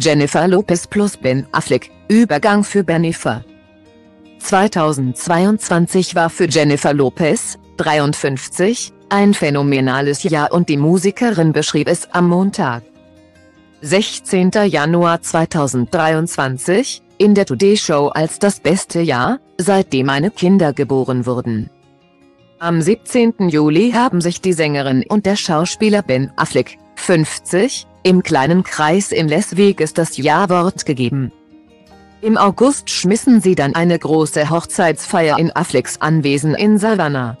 Jennifer Lopez plus Ben Affleck, Übergang für Bennifer. 2022 war für Jennifer Lopez, 53, ein phänomenales Jahr und die Musikerin beschrieb es am Montag. 16. Januar 2023, in der Today Show als das beste Jahr, seitdem meine Kinder geboren wurden. Am 17. Juli haben sich die Sängerin und der Schauspieler Ben Affleck, 50, im kleinen Kreis in Las Vegas das Ja-Wort gegeben. Im August schmissen sie dann eine große Hochzeitsfeier in Afflecks Anwesen in Savannah,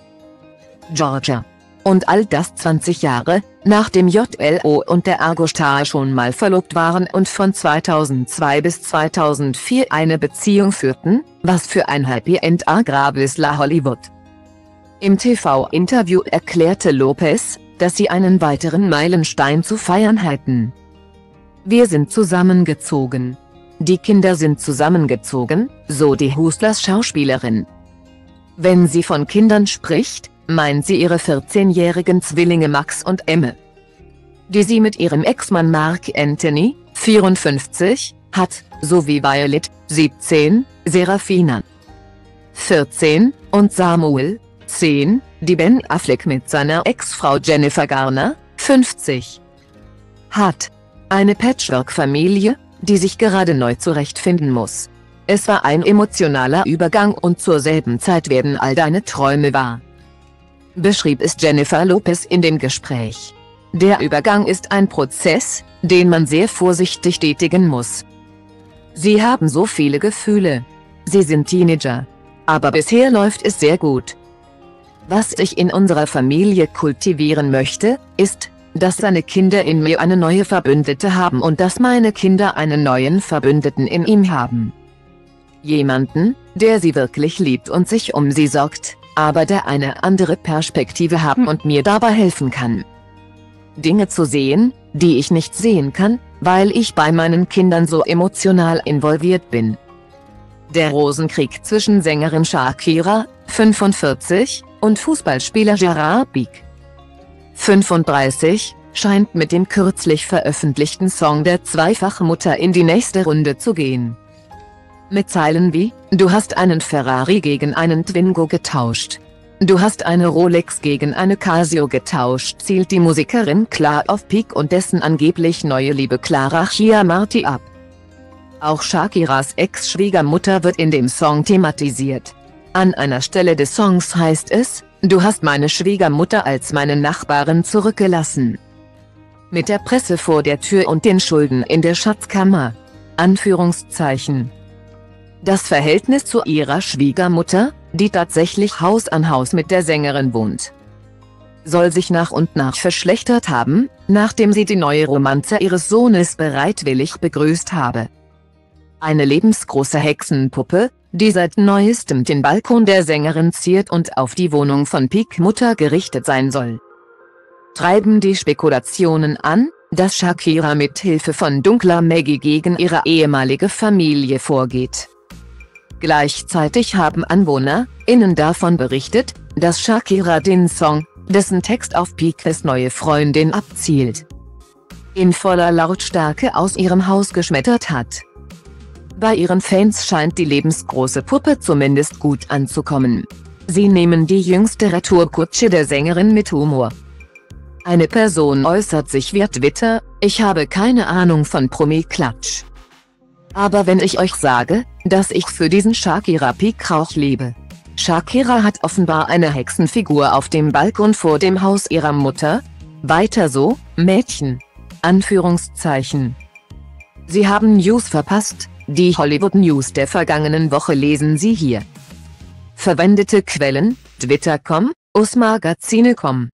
Georgia. Und all das 20 Jahre, nachdem JLO und der Argo Star schon mal verlobt waren und von 2002 bis 2004 eine Beziehung führten, was für ein Happy End agrabis la Hollywood. Im TV-Interview erklärte Lopez, dass sie einen weiteren Meilenstein zu feiern hätten. Wir sind zusammengezogen. Die Kinder sind zusammengezogen, so die Huslers Schauspielerin. Wenn sie von Kindern spricht, meint sie ihre 14-jährigen Zwillinge Max und Emme. Die sie mit ihrem Ex-Mann Mark Anthony, 54, hat, sowie Violet, 17, Serafina, 14, und Samuel, 10, die Ben Affleck mit seiner Ex-Frau Jennifer Garner, 50, hat. Eine Patchwork-Familie, die sich gerade neu zurechtfinden muss. Es war ein emotionaler Übergang und zur selben Zeit werden all deine Träume wahr beschrieb es Jennifer Lopez in dem Gespräch. Der Übergang ist ein Prozess, den man sehr vorsichtig tätigen muss. Sie haben so viele Gefühle. Sie sind Teenager. Aber bisher läuft es sehr gut. Was ich in unserer Familie kultivieren möchte, ist, dass seine Kinder in mir eine neue Verbündete haben und dass meine Kinder einen neuen Verbündeten in ihm haben. Jemanden, der sie wirklich liebt und sich um sie sorgt, aber der eine andere Perspektive haben und mir dabei helfen kann. Dinge zu sehen, die ich nicht sehen kann, weil ich bei meinen Kindern so emotional involviert bin. Der Rosenkrieg zwischen Sängerin Shakira, 45, und Fußballspieler Gerard Pique, 35, scheint mit dem kürzlich veröffentlichten Song der Zweifachmutter in die nächste Runde zu gehen. Mit Zeilen wie, du hast einen Ferrari gegen einen Twingo getauscht. Du hast eine Rolex gegen eine Casio getauscht zielt die Musikerin klar auf Peak und dessen angeblich neue Liebe Clara Chiamarti ab. Auch Shakiras Ex-Schwiegermutter wird in dem Song thematisiert. An einer Stelle des Songs heißt es, du hast meine Schwiegermutter als meine Nachbarin zurückgelassen. Mit der Presse vor der Tür und den Schulden in der Schatzkammer. Anführungszeichen. Das Verhältnis zu ihrer Schwiegermutter, die tatsächlich Haus an Haus mit der Sängerin wohnt, soll sich nach und nach verschlechtert haben, nachdem sie die neue Romanze ihres Sohnes bereitwillig begrüßt habe. Eine lebensgroße Hexenpuppe, die seit neuestem den Balkon der Sängerin ziert und auf die Wohnung von Peak Mutter gerichtet sein soll. Treiben die Spekulationen an, dass Shakira mit Hilfe von dunkler Maggie gegen ihre ehemalige Familie vorgeht. Gleichzeitig haben Anwohner, innen davon berichtet, dass Shakira den Song, dessen Text auf Pikes neue Freundin abzielt, in voller Lautstärke aus ihrem Haus geschmettert hat. Bei ihren Fans scheint die lebensgroße Puppe zumindest gut anzukommen. Sie nehmen die jüngste Retourkutsche der Sängerin mit Humor. Eine Person äußert sich via Twitter, ich habe keine Ahnung von Promi-Klatsch. Aber wenn ich euch sage, dass ich für diesen Shakira Peak Rauch lebe. Shakira hat offenbar eine Hexenfigur auf dem Balkon vor dem Haus ihrer Mutter. Weiter so, Mädchen. Anführungszeichen. Sie haben News verpasst, die Hollywood News der vergangenen Woche lesen Sie hier. Verwendete Quellen, Twitter.com, usmagazine.com